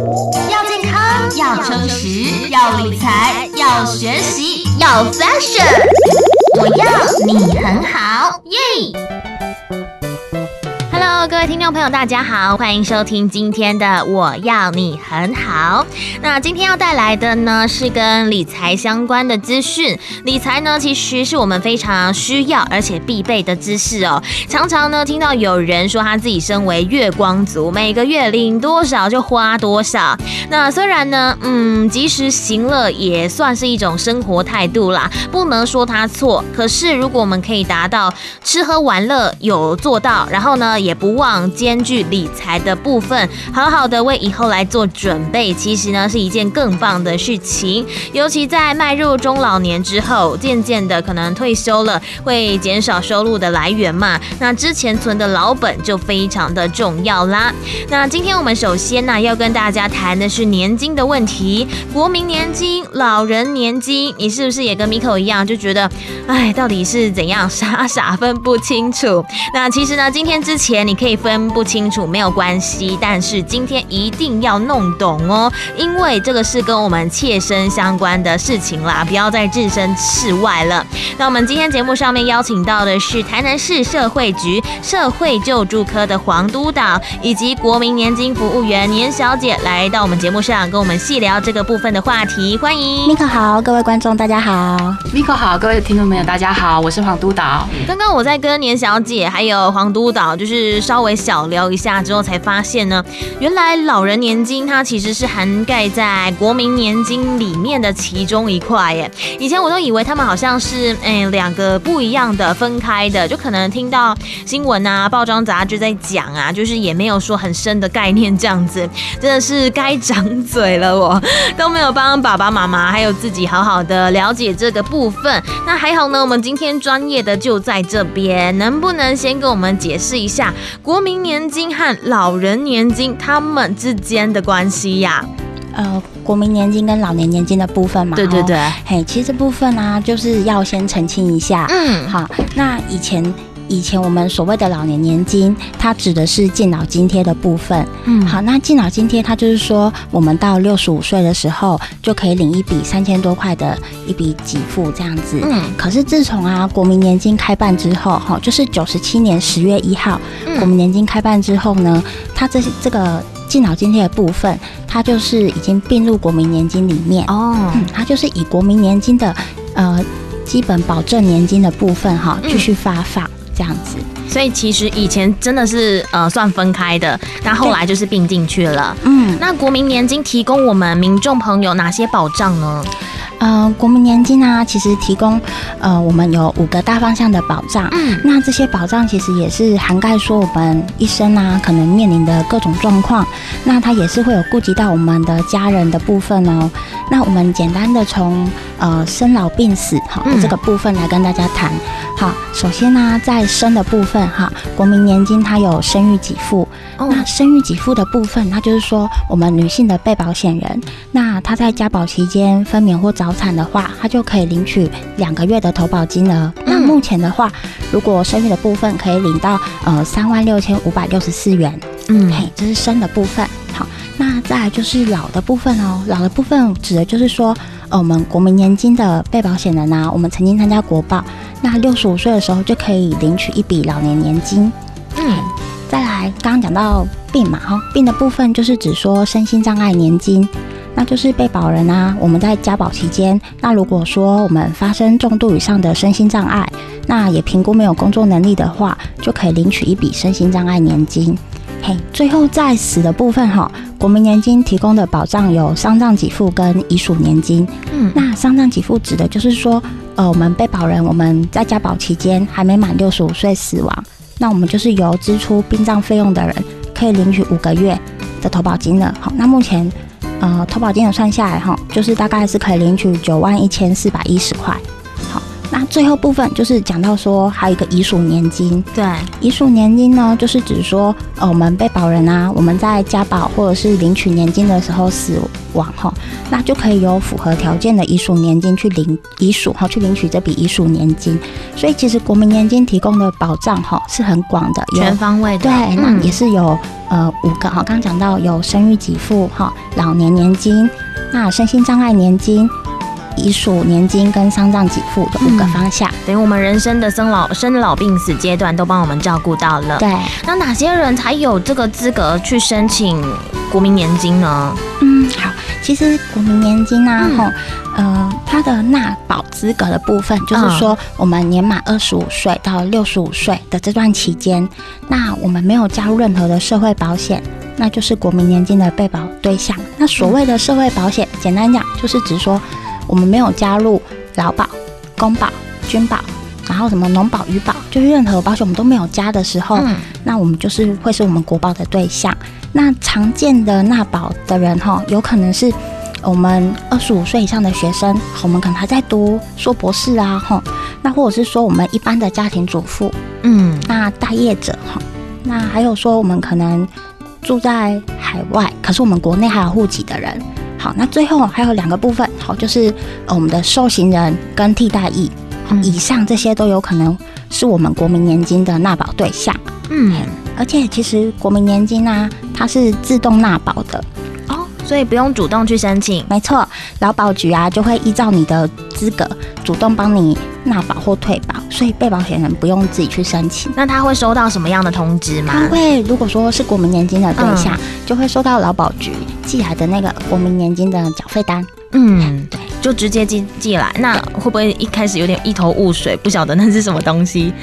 要健康，要充实，要理财，要学习，要 fashion。我要你很好，耶各位听众朋友，大家好，欢迎收听今天的《我要你很好》。那今天要带来的呢，是跟理财相关的资讯。理财呢，其实是我们非常需要而且必备的知识哦。常常呢，听到有人说他自己身为月光族，每个月领多少就花多少。那虽然呢，嗯，及时行乐也算是一种生活态度啦，不能说他错。可是如果我们可以达到吃喝玩乐有做到，然后呢，也不不忘兼具理财的部分，好好的为以后来做准备，其实呢是一件更棒的事情。尤其在迈入中老年之后，渐渐的可能退休了，会减少收入的来源嘛。那之前存的老本就非常的重要啦。那今天我们首先呢要跟大家谈的是年金的问题，国民年金、老人年金，你是不是也跟 Miko 一样，就觉得，哎，到底是怎样傻傻分不清楚？那其实呢，今天之前。你可以分不清楚没有关系，但是今天一定要弄懂哦，因为这个是跟我们切身相关的事情啦，不要再置身事外了。那我们今天节目上面邀请到的是台南市社会局社会救助科的黄督导，以及国民年金服务员年小姐来到我们节目上，跟我们细聊这个部分的话题。欢迎，Miko 好，各位观众大家好，，Miko 好，各位听众朋友大家好，我是黄督导。刚刚我在跟年小姐还有黄督导就是。稍微小聊一下之后，才发现呢，原来老人年金它其实是涵盖在国民年金里面的其中一块耶。以前我都以为他们好像是哎两个不一样的分开的，就可能听到新闻啊、报章杂志在讲啊，就是也没有说很深的概念这样子。真的是该长嘴了，我 都没有帮爸爸妈妈还有自己好好的了解这个部分。那还好呢，我们今天专业的就在这边，能不能先跟我们解释一下？国民年金和老人年金他们之间的关系呀？呃，国民年金跟老年年金的部分嘛，对对对，嘿，其实这部分呢，就是要先澄清一下。嗯，好，那以前。以前我们所谓的老年年金，它指的是敬老津贴的部分。嗯，好，那敬老津贴它就是说，我们到六十五岁的时候就可以领一笔三千多块的一笔给付这样子。嗯，可是自从啊国民年金开办之后，哈，就是九十七年十月一号，国民年金开办之后呢，它这这个敬老津贴的部分，它就是已经并入国民年金里面。哦，它就是以国民年金的呃基本保证年金的部分哈继续发放。这样子，所以其实以前真的是呃算分开的，但后来就是并进去了。嗯，那国民年金提供我们民众朋友哪些保障呢？呃，国民年金呢，其实提供呃我们有五个大方向的保障。嗯，那这些保障其实也是涵盖说我们一生啊可能面临的各种状况，那它也是会有顾及到我们的家人的部分哦。那我们简单的从呃生老病死哈这个部分来跟大家谈。好，首先呢，在生的部分哈，国民年金它有生育给付。那生育给付的部分，它就是说我们女性的被保险人，那她在家保期间分娩或早产的话，她就可以领取两个月的投保金额。那目前的话，如果生育的部分可以领到呃三万六千五百六十四元。嗯，嘿，这是生的部分。好。那再来就是老的部分哦，老的部分指的就是说，呃，我们国民年金的被保险人啊，我们曾经参加国保，那六十五岁的时候就可以领取一笔老年年金。嗯，再来，刚刚讲到病嘛，哈，病的部分就是指说身心障碍年金，那就是被保人啊，我们在加保期间，那如果说我们发生重度以上的身心障碍，那也评估没有工作能力的话，就可以领取一笔身心障碍年金。嘿，最后在死的部分哈，国民年金提供的保障有丧葬给付跟遗属年金。嗯，那丧葬给付指的就是说，呃，我们被保人我们在家保期间还没满六十五岁死亡，那我们就是由支出殡葬费用的人可以领取五个月的投保金额。好，那目前呃投保金额算下来哈，就是大概是可以领取九万一千四百一十块。好，那最后部分就是讲到说，还有一个遗属年金。对，遗属年金呢，就是指说，呃，我们被保人啊，我们在家保或者是领取年金的时候死亡哈，那就可以有符合条件的遗属年金去领遗属哈，去领取这笔遗属年金。所以其实国民年金提供的保障哈是很广的，全方位的。对，那也是有呃五个哈，刚刚讲到有生育给付哈，老年年金，那身心障碍年金。遗属年金跟丧葬给付的五个方向，等于我们人生的生老生老病死阶段都帮我们照顾到了。对，那哪些人才有这个资格去申请国民年金呢？嗯，好，其实国民年金呢，吼，呃，它的纳保资格的部分，就是说我们年满二十五岁到六十五岁的这段期间，那我们没有加入任何的社会保险，那就是国民年金的被保对象。那所谓的社会保险，简单讲就是指说。我们没有加入劳保、公保、军保，然后什么农保、渔保，就是任何保险我们都没有加的时候，那我们就是会是我们国保的对象。那常见的纳保的人哈，有可能是我们二十五岁以上的学生，我们可能还在读硕博士啊，哈，那或者是说我们一般的家庭主妇，嗯，那待业者哈，那还有说我们可能住在海外，可是我们国内还有户籍的人。好，那最后还有两个部分，好，就是我们的受刑人跟替代役，以上这些都有可能是我们国民年金的纳保对象。嗯，而且其实国民年金呢，它是自动纳保的。所以不用主动去申请，没错，劳保局啊就会依照你的资格主动帮你纳保或退保，所以被保险人不用自己去申请。那他会收到什么样的通知吗？他会，如果说是国民年金的对象，就会收到劳保局寄来的那个国民年金的缴费单。嗯，对，就直接寄寄来。那会不会一开始有点一头雾水，不晓得那是什么东西？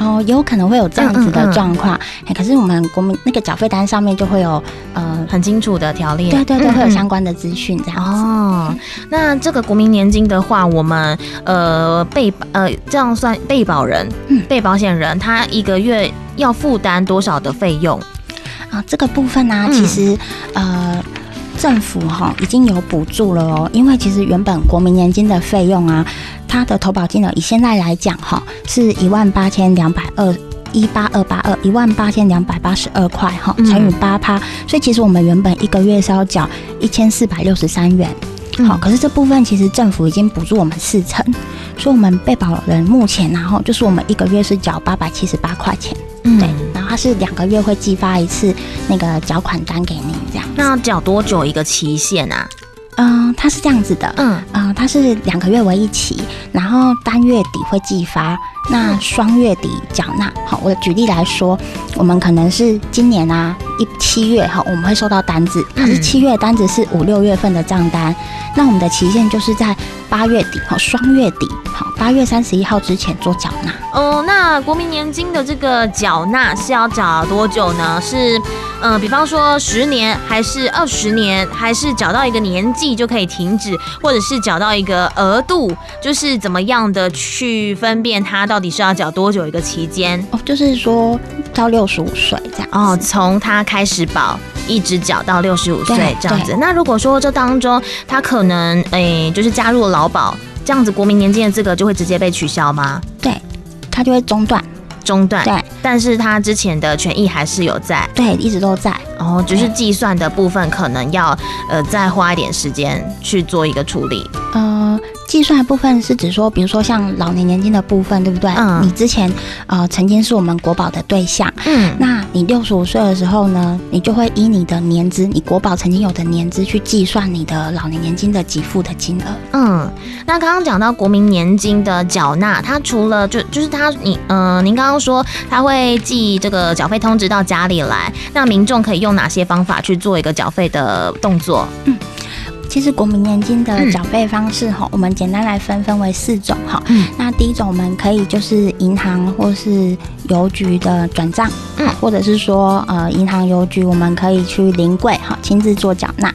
哦，也有可能会有这样子的状况，可是我们国民那个缴费单上面就会有呃很清楚的条例，对对对，会有相关的资讯这样子。哦，那这个国民年金的话，我们呃被呃这样算被保人，被保险人他一个月要负担多少的费用？啊？这个部分呢，其实呃政府哈已经有补助了哦，因为其实原本国民年金的费用啊。它的投保金额以现在来讲，哈，是一万八千两百二一八二八二一万八千两百八十二块，哈，乘以八趴，所以其实我们原本一个月是要缴一千四百六十三元，好，可是这部分其实政府已经补助我们四成，所以我们被保人目前然后就是我们一个月是缴八百七十八块钱，对，然后它是两个月会寄发一次那个缴款单给你，这样。那缴多久一个期限啊？嗯，它是这样子的，嗯，啊，它是两个月为一期，然后单月底会寄发，那双月底缴纳。好，我举例来说，我们可能是今年啊一七月哈，我们会收到单子，可是七月单子是五六月份的账单，那我们的期限就是在八月底，好，双月底，好，八月三十一号之前做缴纳。哦，那国民年金的这个缴纳是要缴多久呢？是？嗯，比方说十年还是二十年，还是缴到一个年纪就可以停止，或者是缴到一个额度，就是怎么样的去分辨它到底是要缴多久一个期间？哦，就是说到六十五岁这样。哦，从他开始保一直缴到六十五岁这样子。那如果说这当中他可能诶，就是加入了劳保，这样子国民年金的资格就会直接被取消吗？对，他就会中断。中断，对，但是他之前的权益还是有在，对，一直都在，然后就是计算的部分可能要呃再花一点时间去做一个处理，呃。计算的部分是指说，比如说像老年年金的部分，对不对？嗯。你之前呃曾经是我们国保的对象，嗯。那你六十五岁的时候呢，你就会以你的年资，你国保曾经有的年资去计算你的老年年金的给付的金额。嗯。那刚刚讲到国民年金的缴纳，它除了就就是它你嗯，您刚刚说它会寄这个缴费通知到家里来，那民众可以用哪些方法去做一个缴费的动作？嗯。其实国民年金的缴费方式哈，我们简单来分分为四种哈。那第一种我们可以就是银行或是邮局的转账，或者是说呃银行邮局我们可以去临柜哈亲自做缴纳。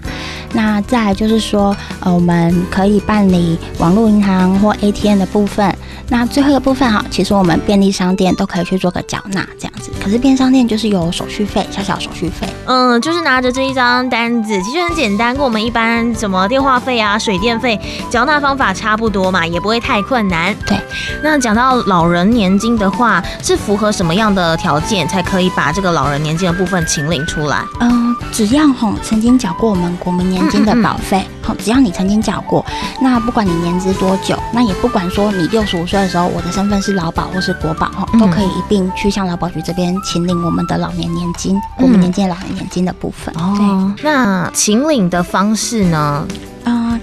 那再来就是说，呃，我们可以办理网络银行或 ATM 的部分。那最后一个部分哈，其实我们便利商店都可以去做个缴纳这样子。可是便利商店就是有手续费，小小手续费。嗯，就是拿着这一张单子，其实很简单，跟我们一般什么电话费啊、水电费缴纳方法差不多嘛，也不会太困难。对。那讲到老人年金的话，是符合什么样的条件才可以把这个老人年金的部分请领出来？嗯，只要吼曾经缴过我们国民年金的保费，好，只要你曾经缴过，那不管你年资多久，那也不管说你六十五岁的时候，我的身份是劳保或是国保，哈，都可以一并去向劳保局这边请领我们的老年年金，我们年金老年年金的部分。哦，那请领的方式呢？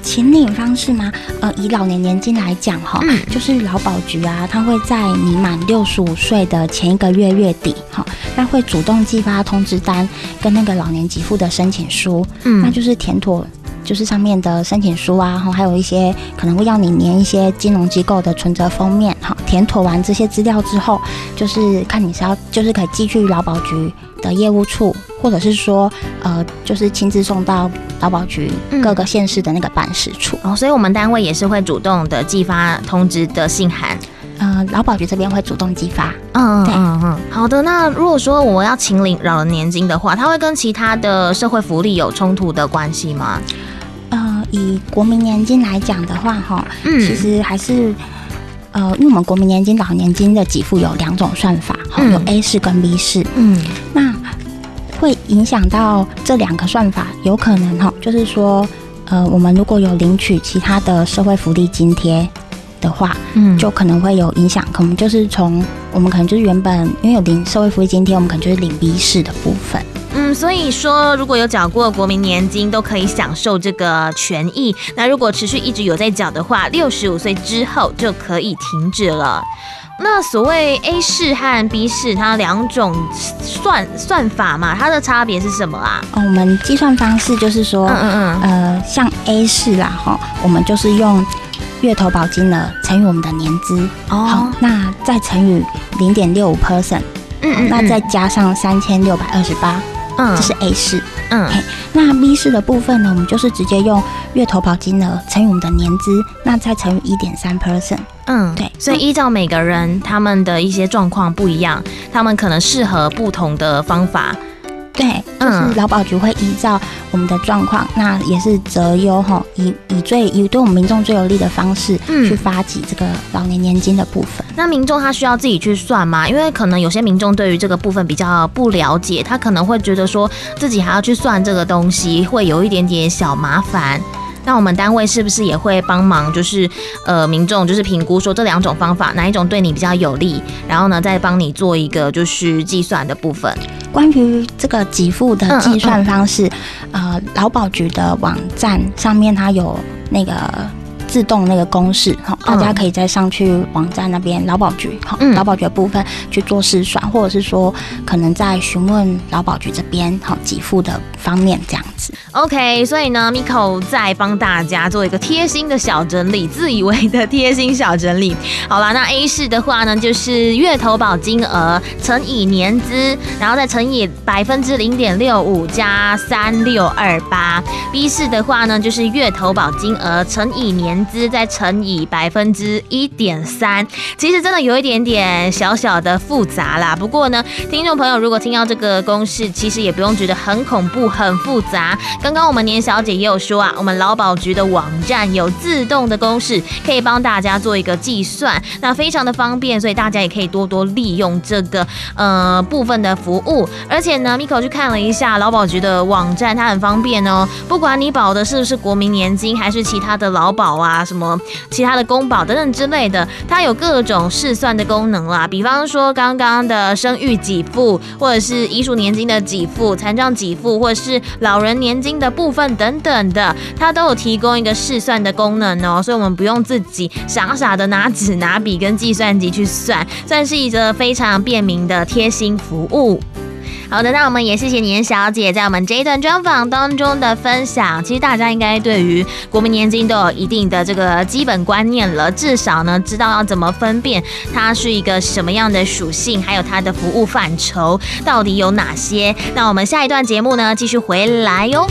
呃，请领方式吗？呃，以老年年金来讲，哈，就是劳保局啊，他会在你满六十五岁的前一个月月底，哈，那会主动寄发通知单跟那个老年给付的申请书，嗯，那就是填妥，就是上面的申请书啊，然后，还有一些可能会要你粘一些金融机构的存折封面，哈，填妥完这些资料之后，就是看你是要，就是可以寄去劳保局的业务处。或者是说，呃，就是亲自送到劳保局各个县市的那个办事处哦，所以我们单位也是会主动的寄发通知的信函，呃，劳保局这边会主动激发，嗯嗯嗯，好的。那如果说我要请领老人年金的话，它会跟其他的社会福利有冲突的关系吗？呃，以国民年金来讲的话，哈，嗯，其实还是，呃，因为我们国民年金老年金的给付有两种算法，哈，有 A 式跟 B 式，嗯，那。会影响到这两个算法，有可能哈，就是说，呃，我们如果有领取其他的社会福利津贴的话，嗯，就可能会有影响。可能就是从我们可能就是原本因为有领社会福利津贴，我们可能就是领 B 市的部分。嗯，所以说如果有缴过国民年金，都可以享受这个权益。那如果持续一直有在缴的话，六十五岁之后就可以停止了。那所谓 A 市和 B 市，它两种算算法嘛，它的差别是什么啊？哦，我们计算方式就是说，嗯嗯嗯，呃，像 A 市啦，哈，我们就是用月投保金额乘以我们的年资，哦，好那再乘以零点六五 percent，嗯嗯，那再加上三千六百二十八，嗯，这是 A 式，嗯，那 B 式的部分呢，我们就是直接用月投保金额乘以我们的年资，那再乘以一点三 percent。嗯，对，所以依照每个人他们的一些状况不一样，他们可能适合不同的方法。对，就是劳保局会依照我们的状况，那也是择优哈，以以最以对我们民众最有利的方式去发起这个老年年金的部分。那民众他需要自己去算吗？因为可能有些民众对于这个部分比较不了解，他可能会觉得说自己还要去算这个东西，会有一点点小麻烦。那我们单位是不是也会帮忙？就是呃，民众就是评估说这两种方法哪一种对你比较有利，然后呢再帮你做一个就是计算的部分。关于这个给付的计算方式，呃，劳保局的网站上面它有那个。自动那个公式哈，大家可以再上去网站那边劳保局哈，劳保局的部分去做试算，或者是说可能在询问劳保局这边好给付的方面这样子。OK，所以呢，Miko 再帮大家做一个贴心的小整理，自以为的贴心小整理。好啦，那 A 式的话呢，就是月投保金额乘以年资，然后再乘以百分之零点六五加三六二八。B 式的话呢，就是月投保金额乘以年。资再乘以百分之一点三，其实真的有一点点小小的复杂啦。不过呢，听众朋友如果听到这个公式，其实也不用觉得很恐怖、很复杂。刚刚我们年小姐也有说啊，我们劳保局的网站有自动的公式，可以帮大家做一个计算，那非常的方便，所以大家也可以多多利用这个呃部分的服务。而且呢，Miko 去看了一下劳保局的网站，它很方便哦。不管你保的是不是国民年金，还是其他的劳保啊。啊，什么其他的公保等等之类的，它有各种试算的功能啦。比方说刚刚的生育给付，或者是遗属年金的给付、残障给付，或者是老人年金的部分等等的，它都有提供一个试算的功能哦。所以我们不用自己傻傻的拿纸拿笔跟计算机去算，算是一个非常便民的贴心服务。好的，那我们也谢谢年小姐在我们这一段专访当中的分享。其实大家应该对于国民年金都有一定的这个基本观念了，至少呢知道要怎么分辨它是一个什么样的属性，还有它的服务范畴到底有哪些。那我们下一段节目呢继续回来哟。